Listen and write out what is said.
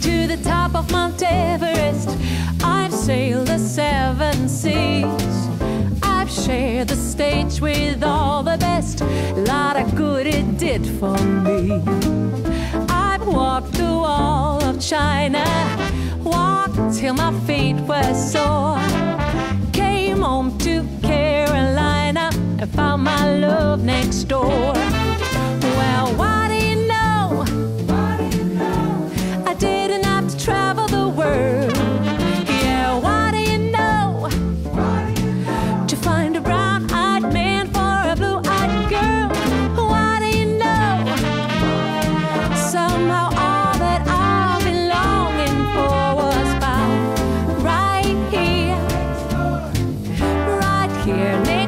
To the top of Mount Everest. I've sailed the seven seas. I've shared the stage with all the best. Lot of good it did for me. I've walked through all of China. Walked till my feet were sore. Came home to Carolina and found my love next door. Here. me.